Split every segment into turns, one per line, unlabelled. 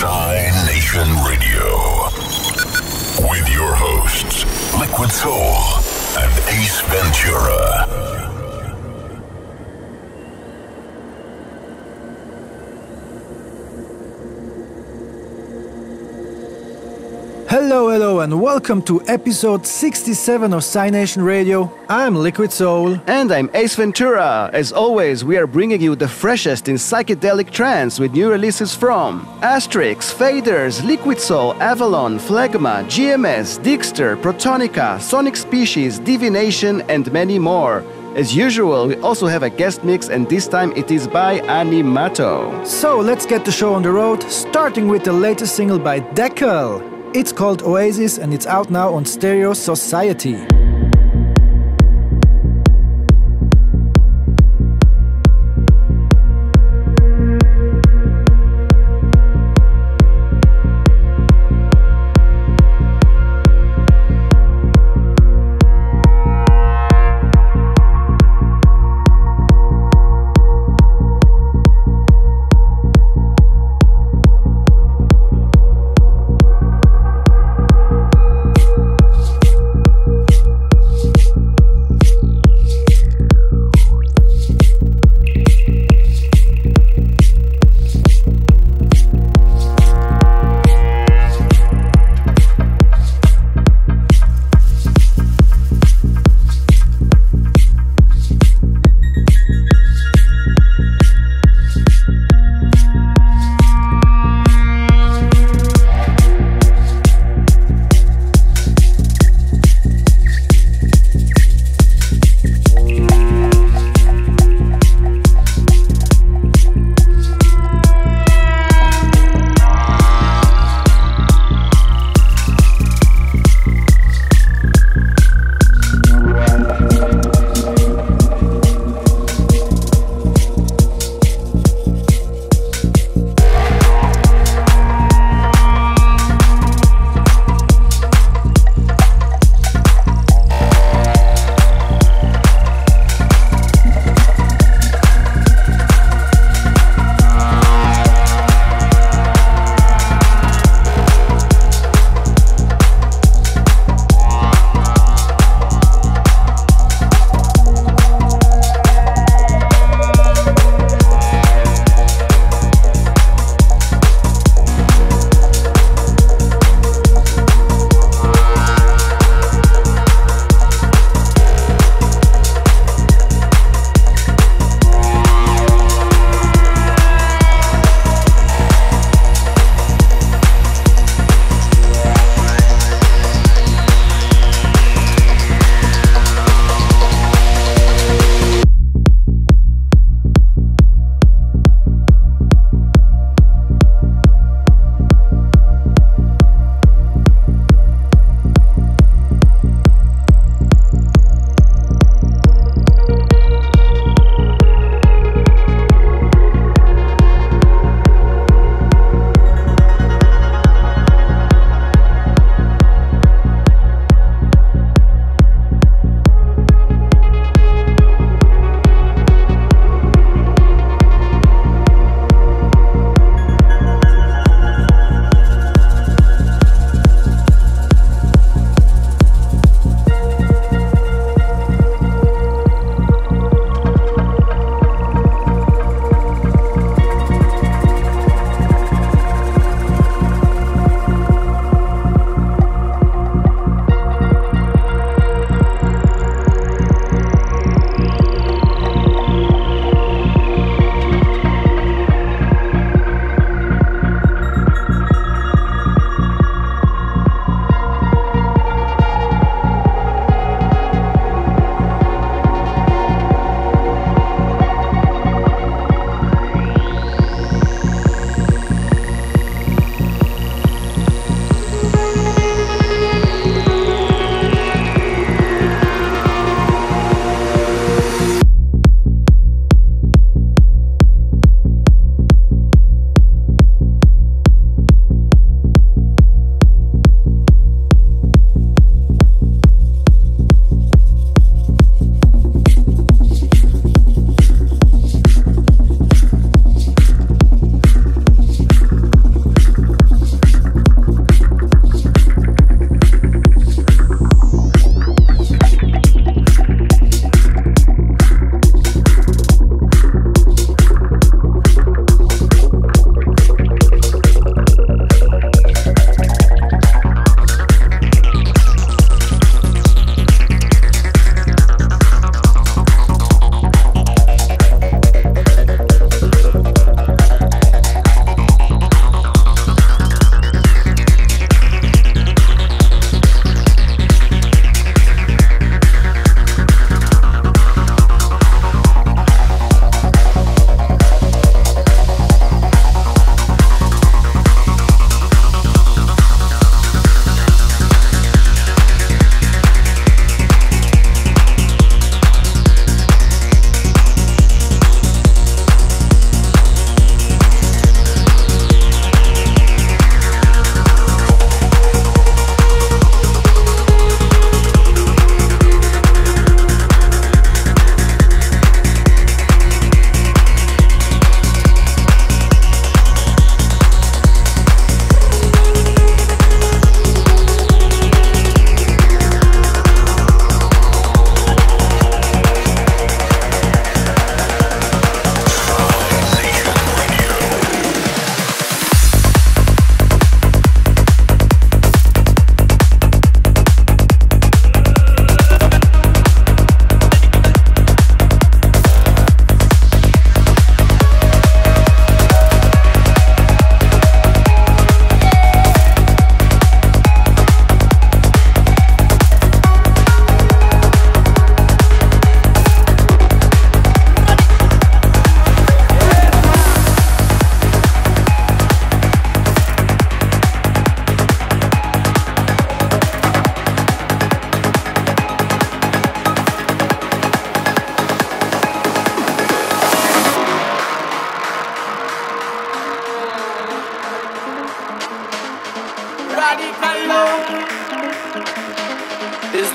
Psy Nation Radio. With your hosts, Liquid Soul and Ace Ventura.
Hello, hello, and welcome to episode 67 of Psy Nation Radio. I'm Liquid Soul.
And I'm Ace Ventura. As always, we are bringing you the freshest in psychedelic trance with new releases from Astrix, Faders, Liquid Soul, Avalon, Flegma, GMS, Dickster, Protonica, Sonic Species, Divination, and many more. As usual, we also have a guest mix, and this time it is by Animato.
So let's get the show on the road, starting with the latest single by Dekel. It's called Oasis and it's out now on Stereo Society.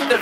This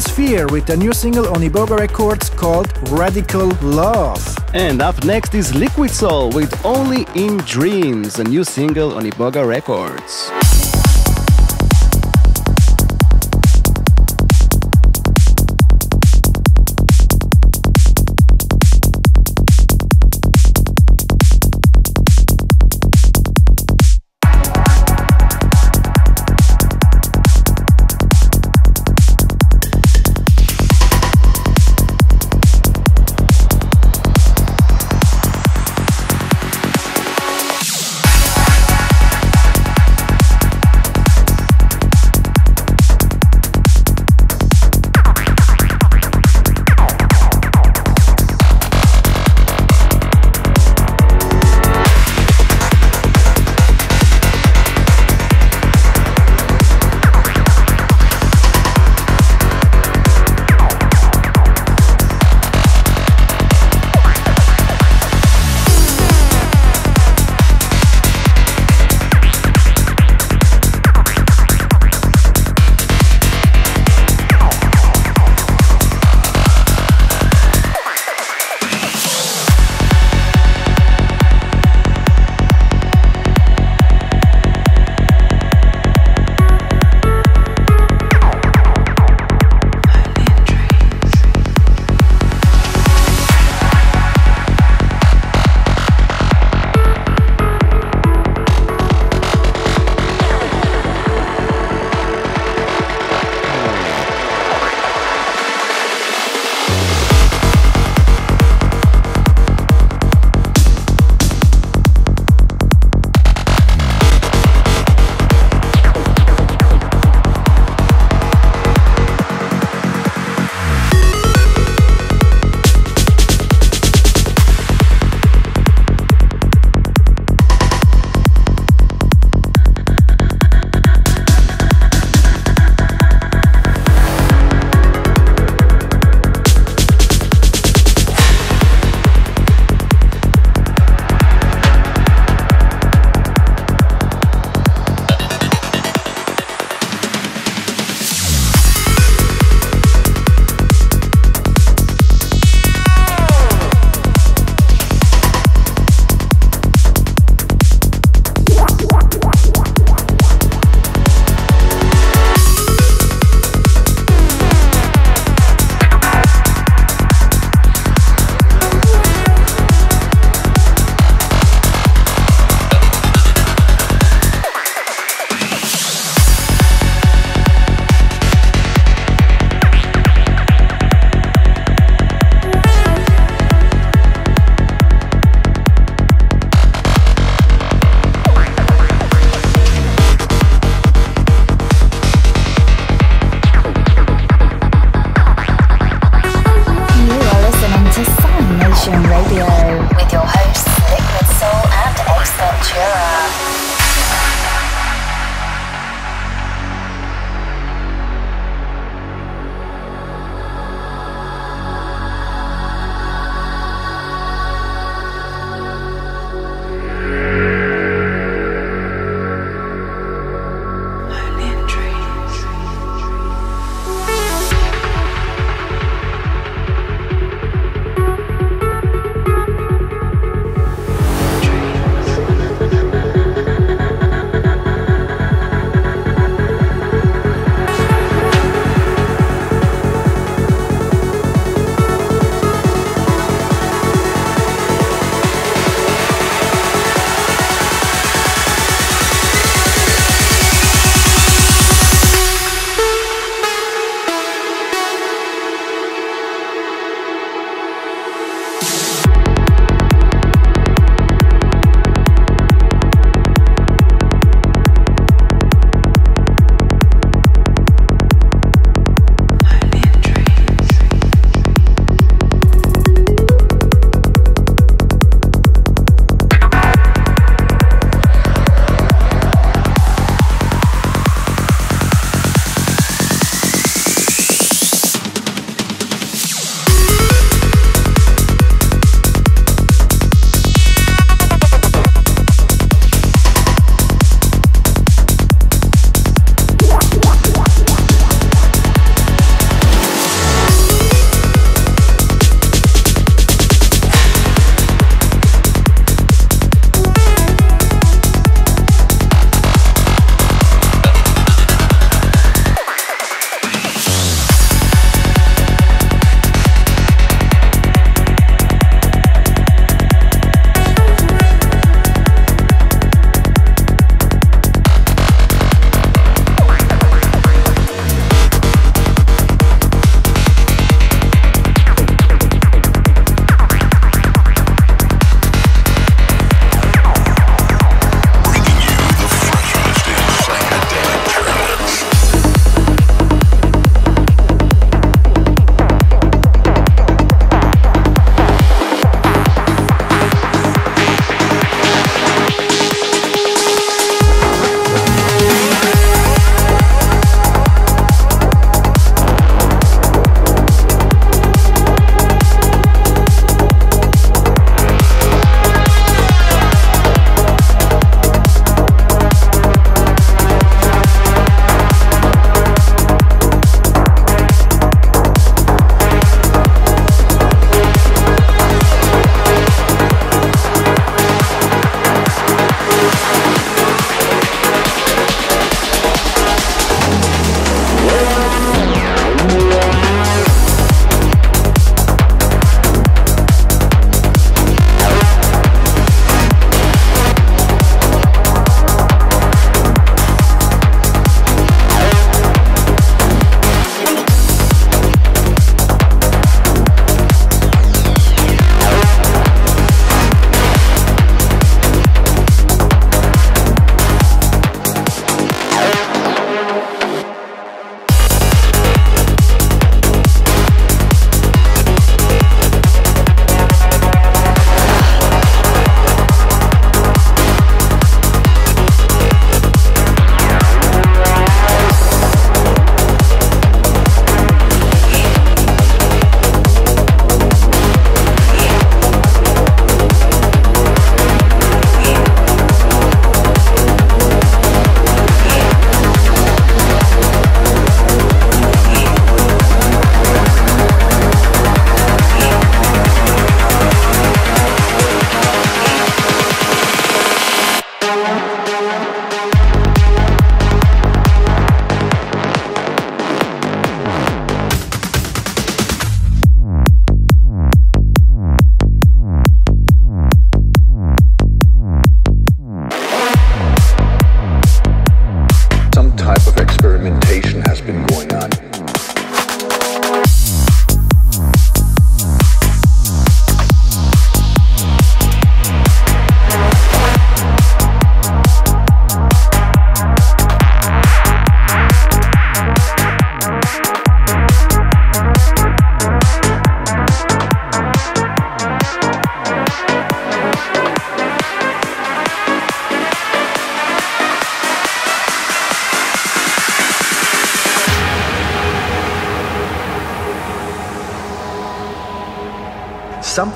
Sphere with a new single on Iboga Records called Radical Love.
And up next is Liquid Soul with Only in Dreams, a new single on Iboga Records.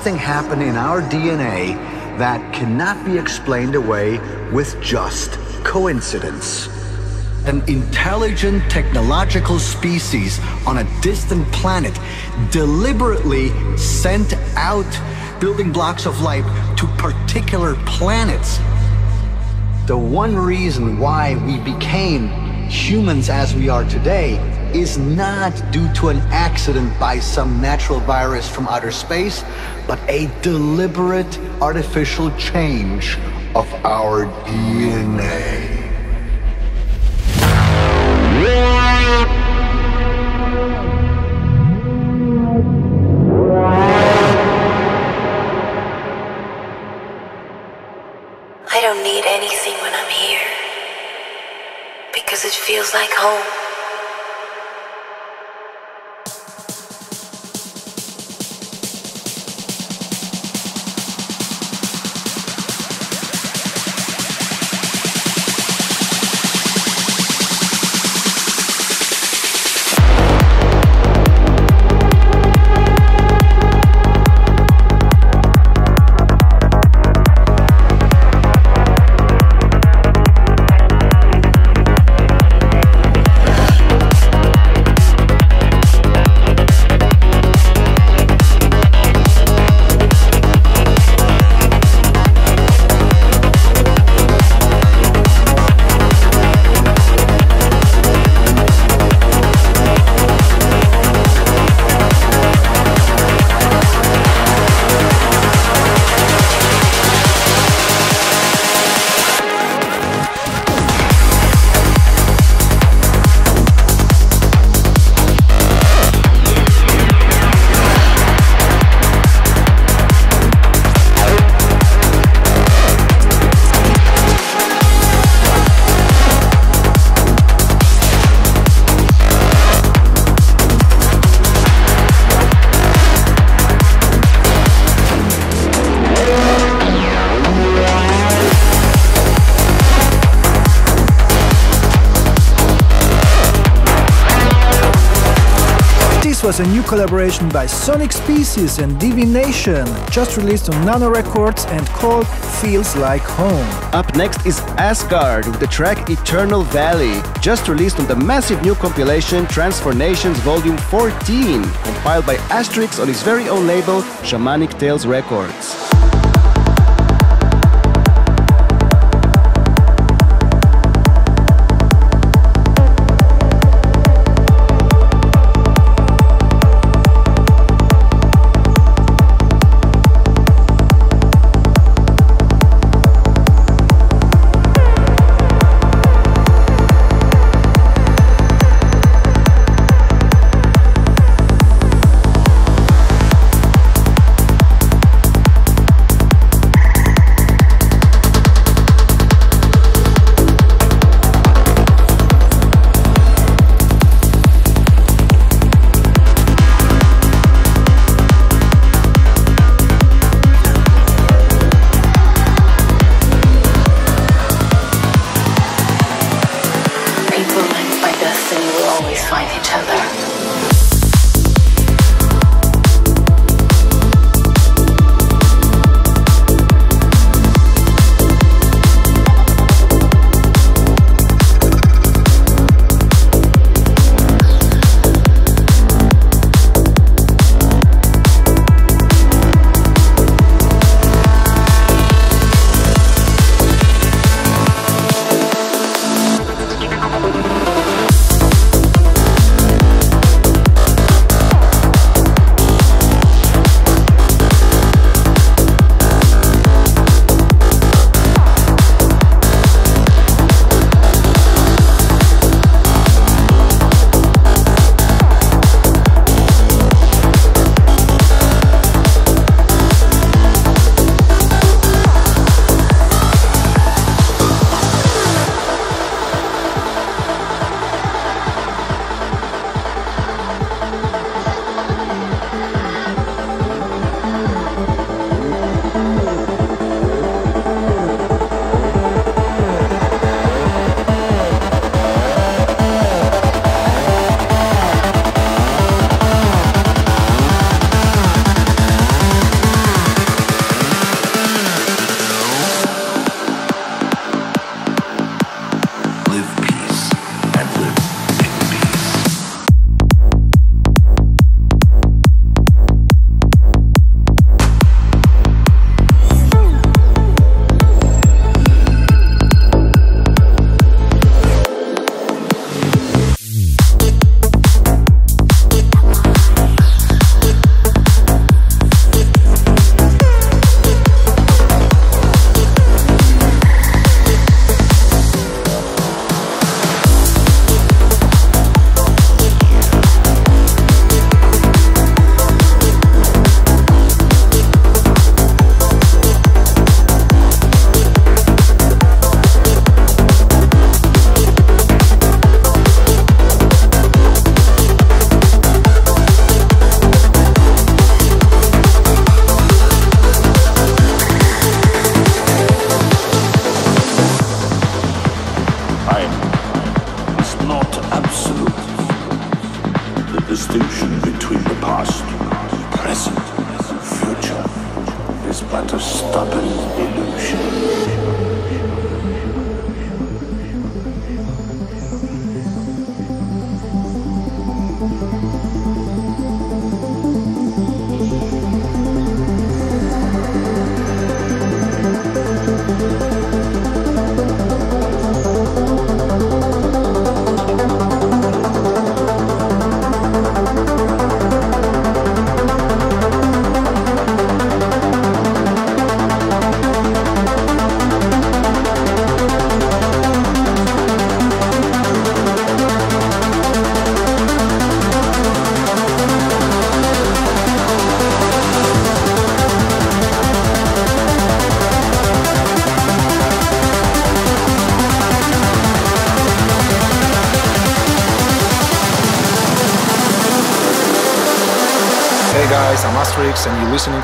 Something happened in our DNA that cannot be explained away with just coincidence. An intelligent technological species on a distant planet deliberately sent out building blocks of life to particular planets. The one reason why we became humans as we are today is not due to an accident by some natural virus from outer space, but a deliberate artificial change of our DNA.
A new collaboration by Sonic Species and Divination, just released on Nano Records and called Feels Like Home.
Up next is Asgard with the track Eternal Valley, just released on the massive new compilation Transformations Volume 14, compiled by Astrix on his very own label, Shamanic Tales Records.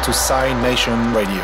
To Psy Nation Radio.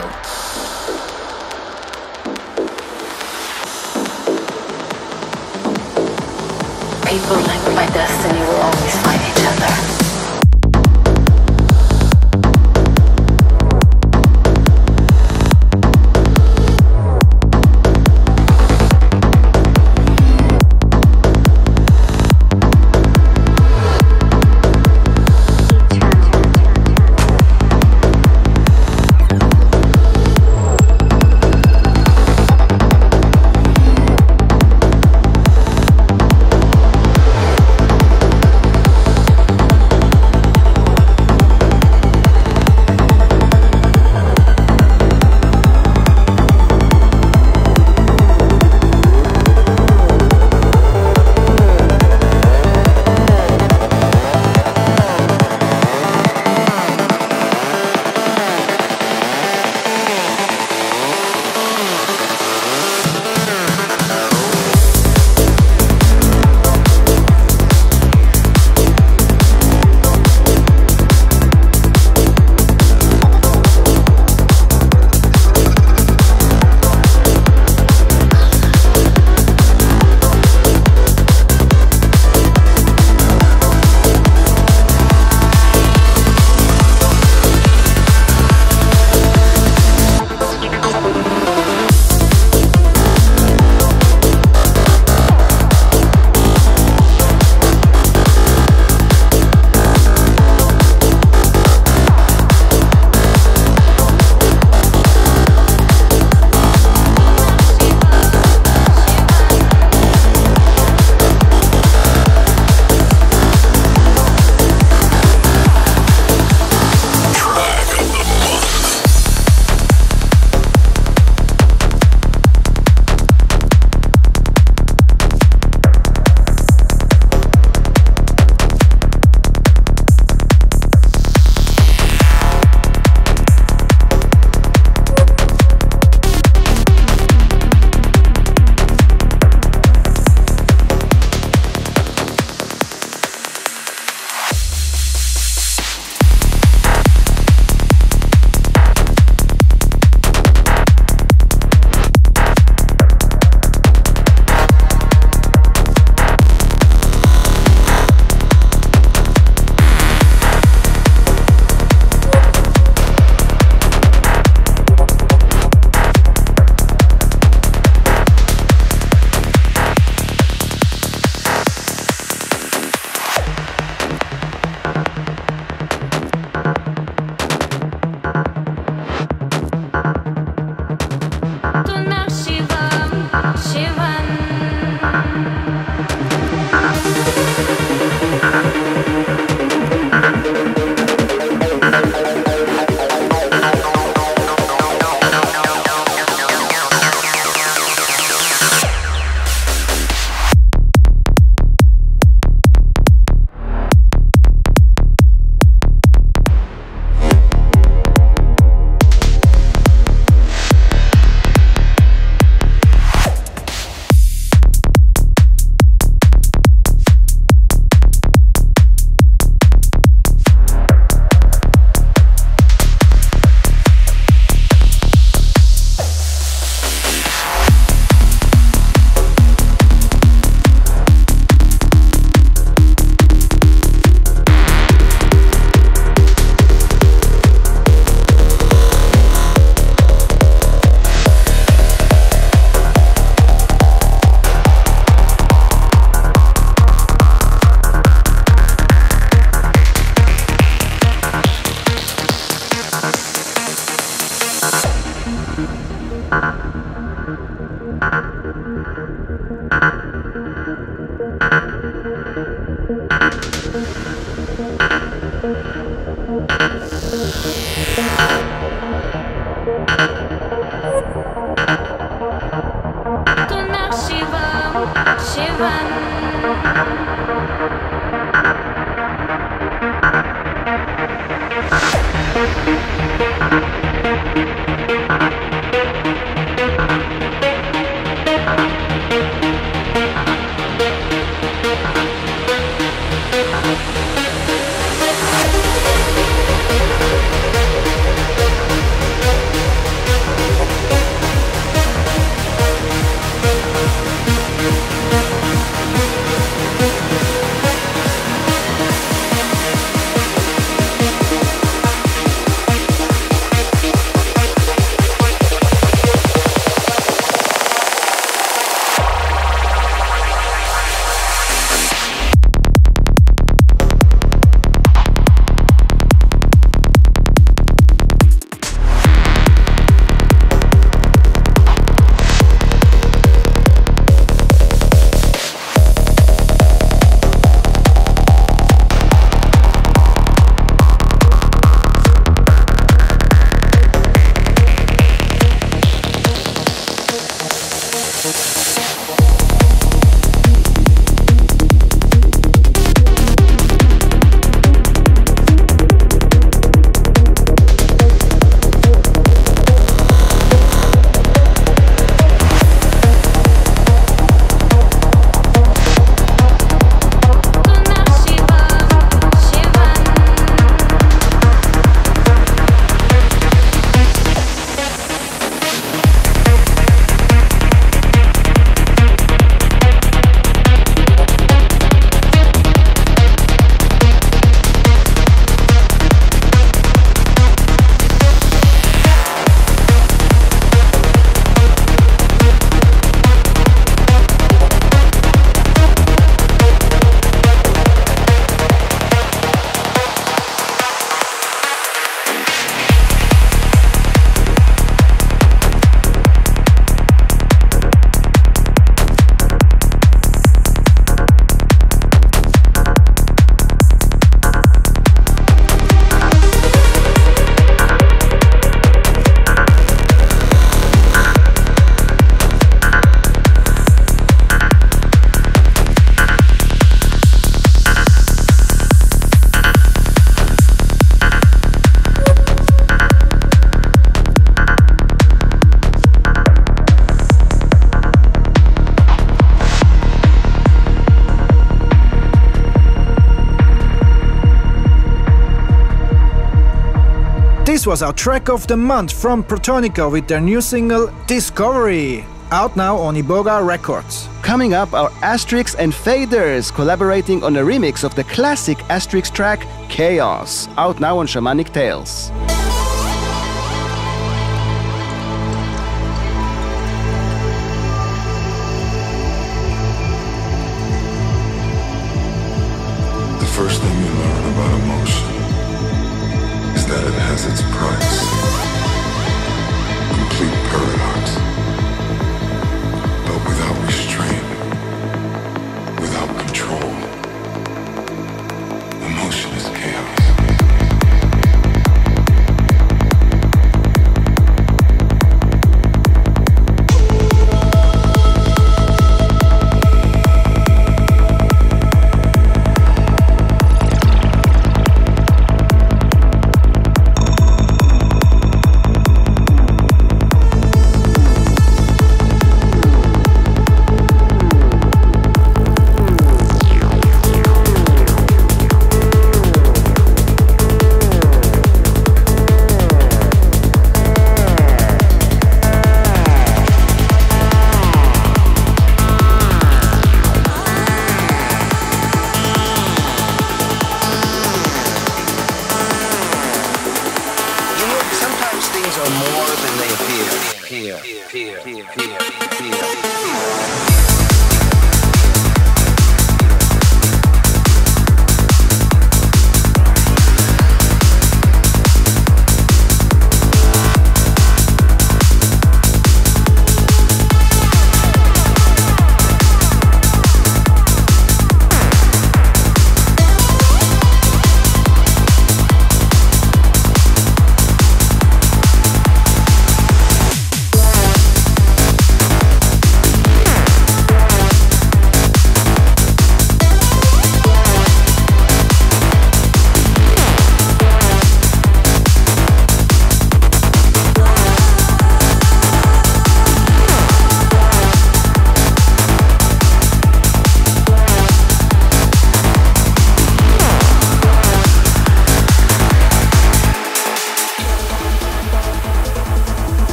Was our track of the month from Protonica with their new single Discovery, out now on Iboga Records.
Coming up, our Astrix and Faders collaborating on a remix of the classic Astrix track Chaos, out now on Shamanic Tales.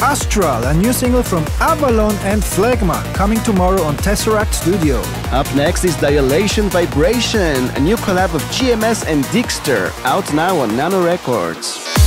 Astral,
a new single from Avalon and Flegma, coming tomorrow on Tesseract Studio.
Up next is Dilation Vibration, a new collab of GMS and Dickster, out now on Nano Records.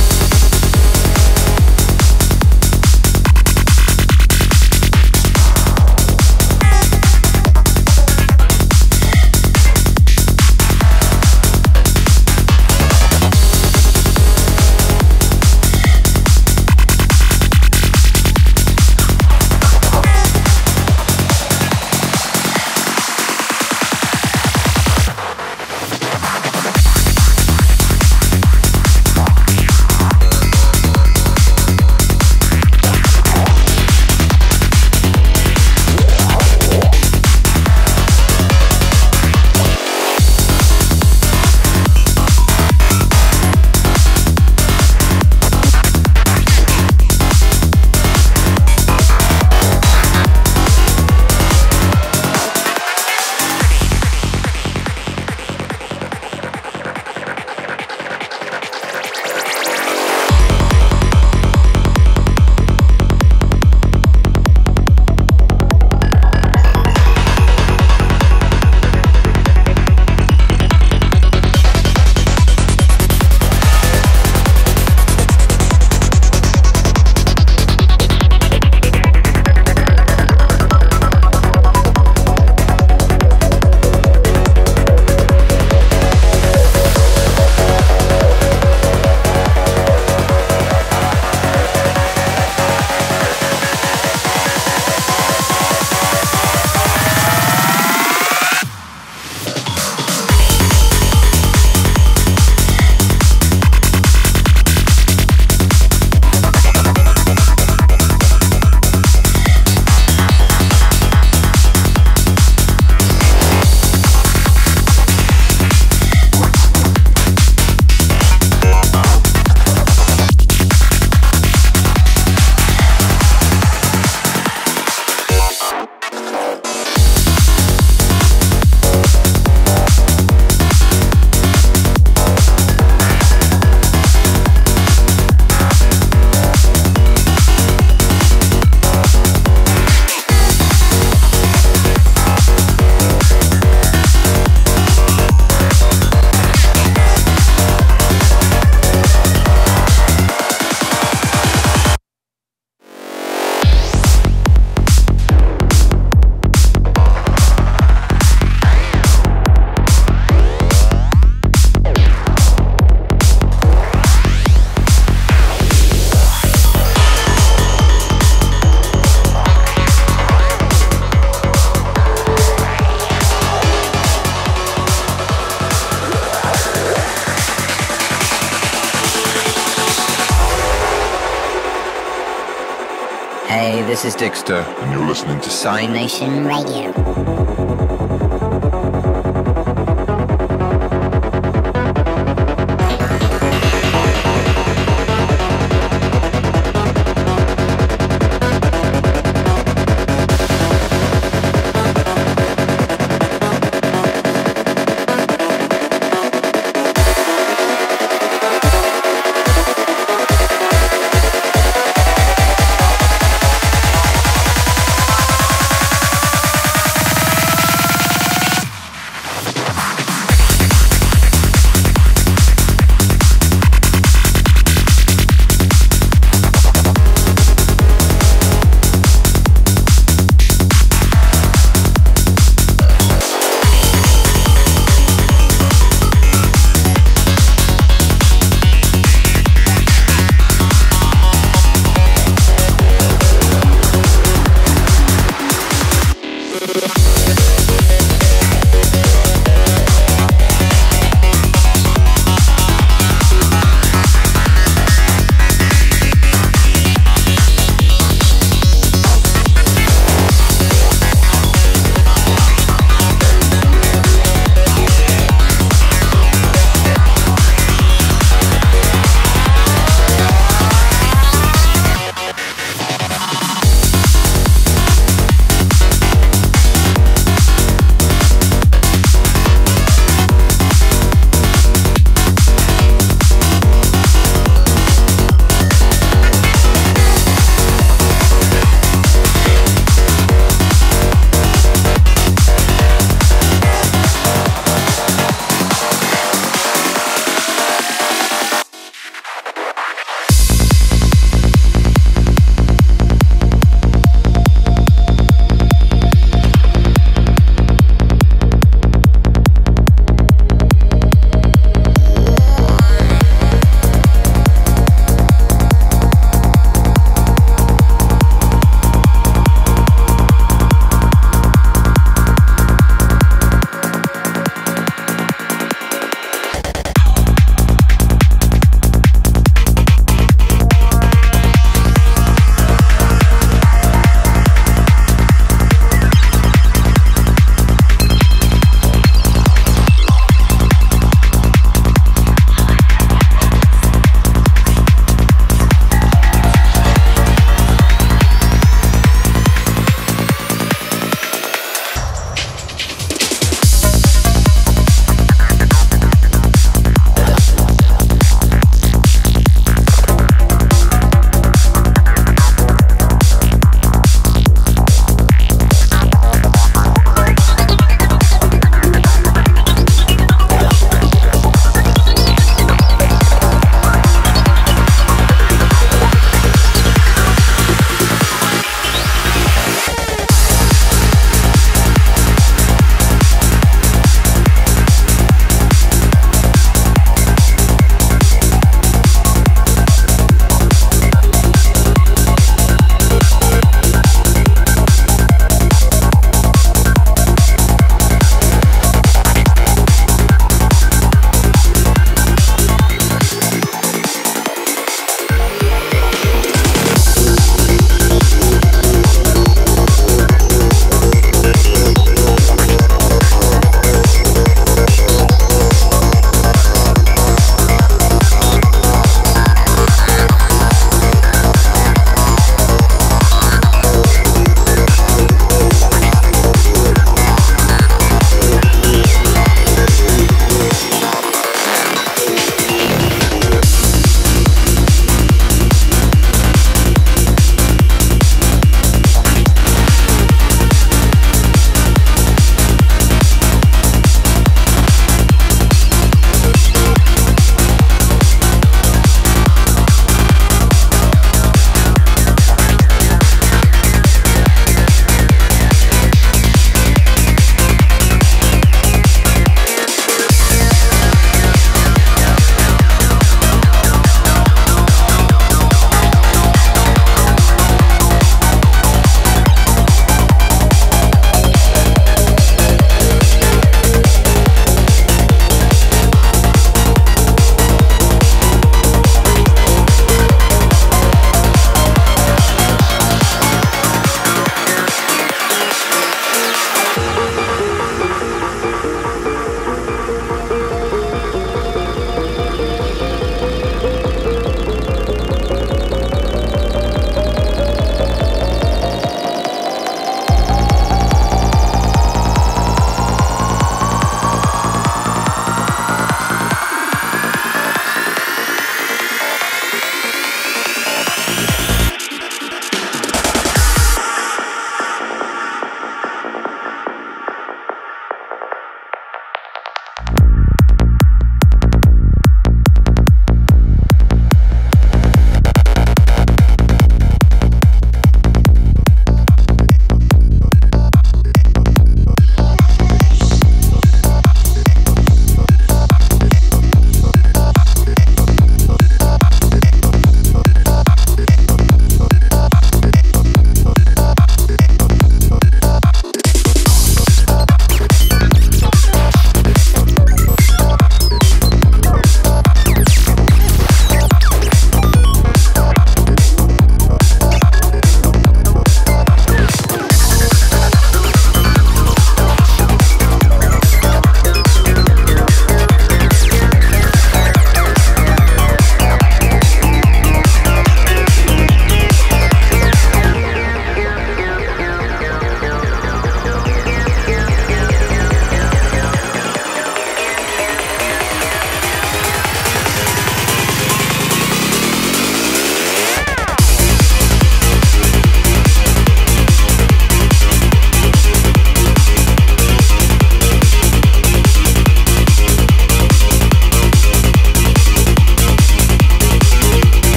Psy
Nation Radio.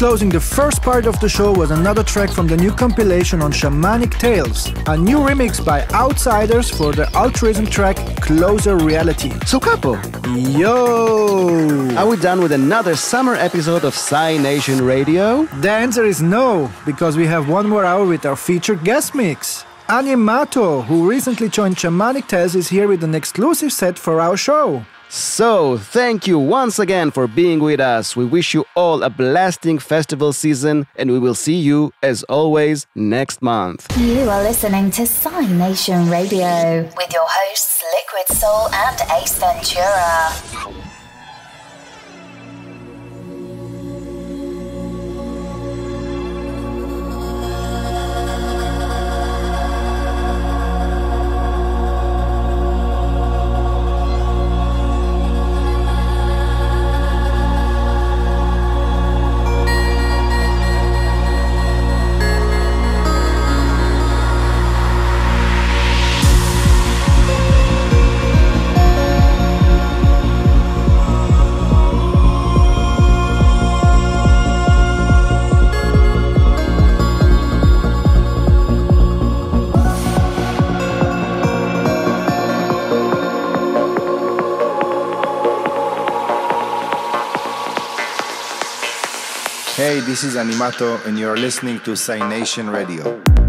Closing the first part of the show was another track from the new compilation on Shamanic Tales, a new remix by Outsiders for the altruism track Closer Reality.
So, Capo,
yo!
Are we done with another summer episode of Psy Nation Radio?
The answer is no, because we have one more hour with our featured guest mix. Animato, who recently joined Shamanic Tales, is here with an exclusive set for our show.
So, thank you once again for being with us. We wish you all a blasting festival season, and we will see you, as always, next month.
You are listening to Psy Nation Radio with your hosts Liquid Soul and Ace Ventura.
This is Animato, and you're listening to Psy Nation Radio.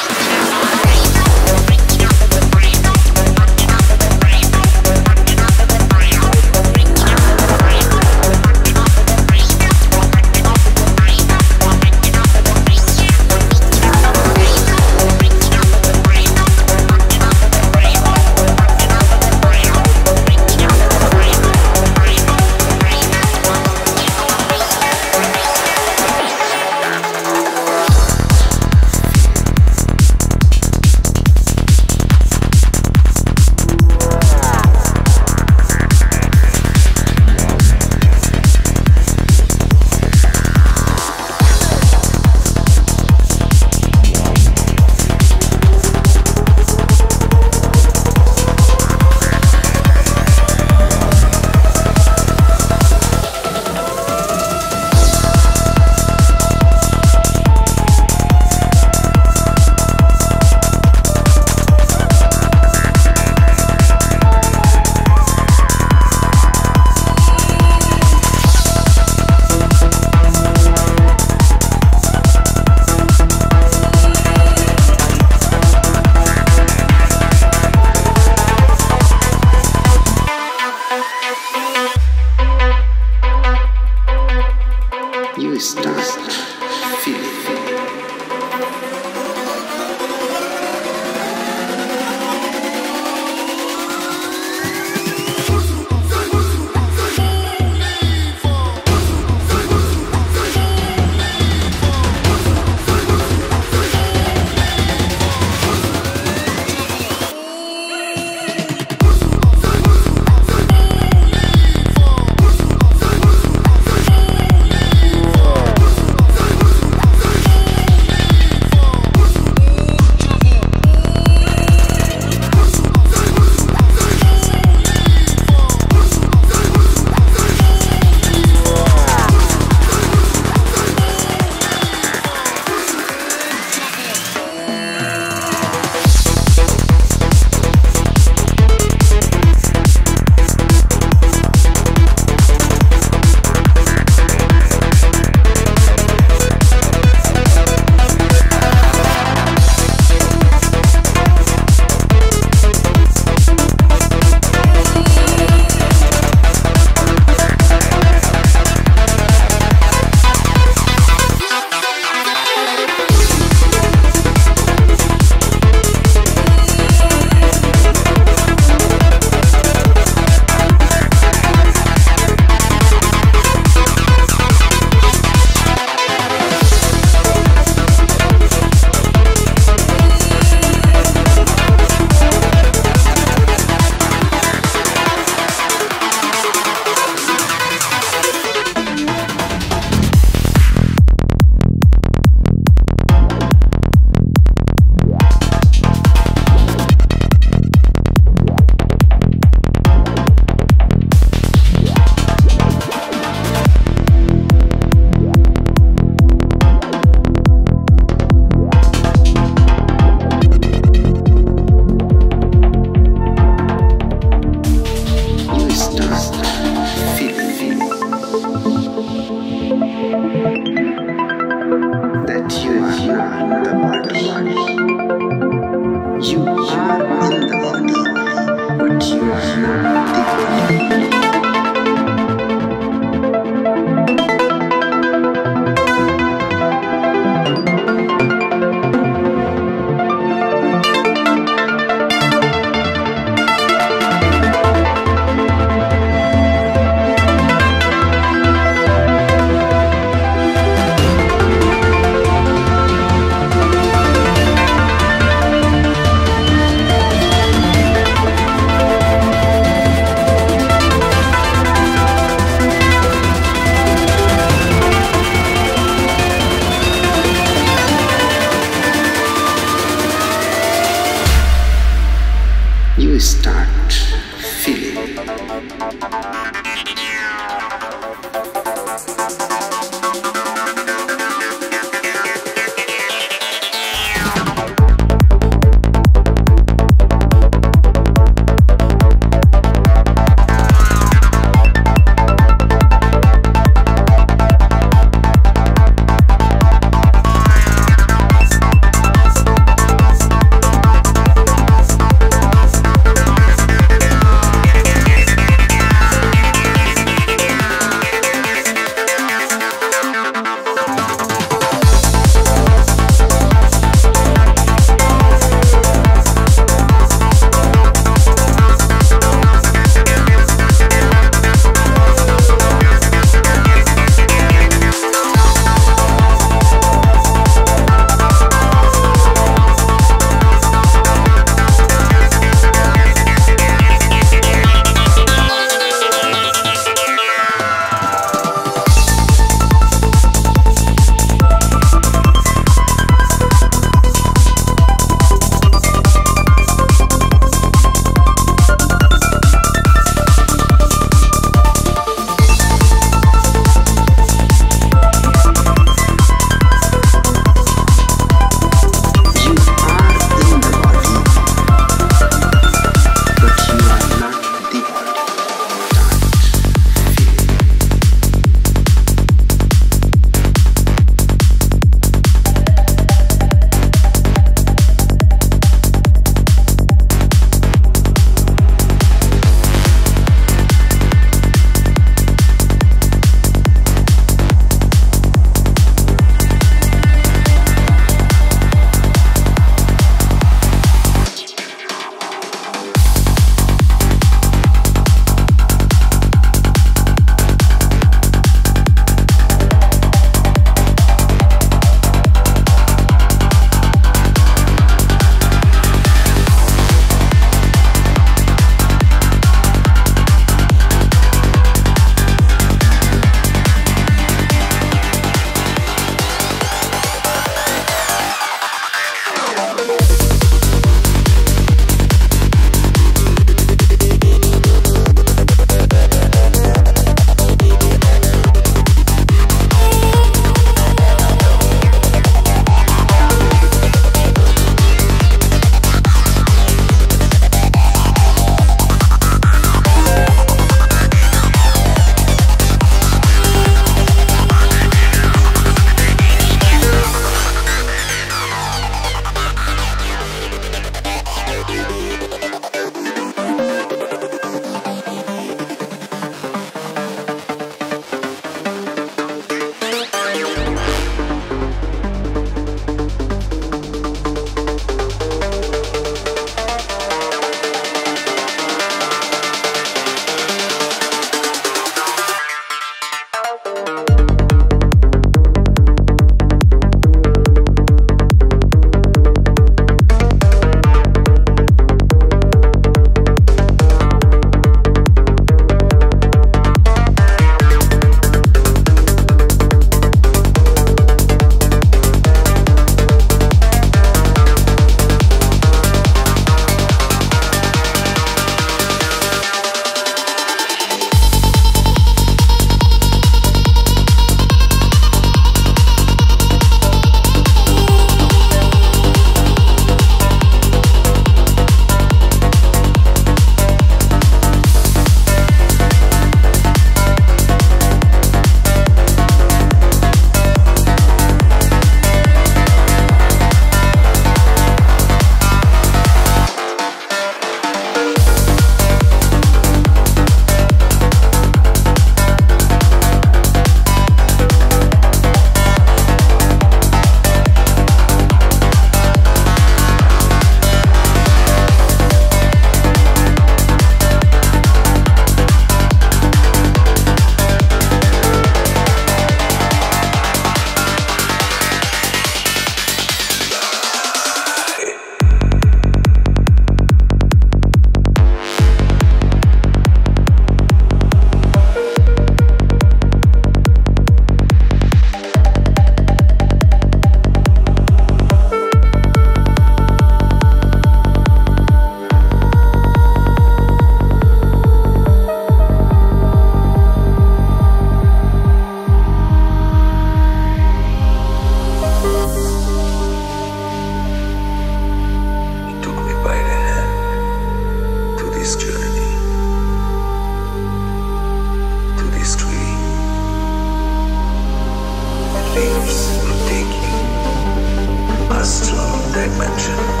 dimension.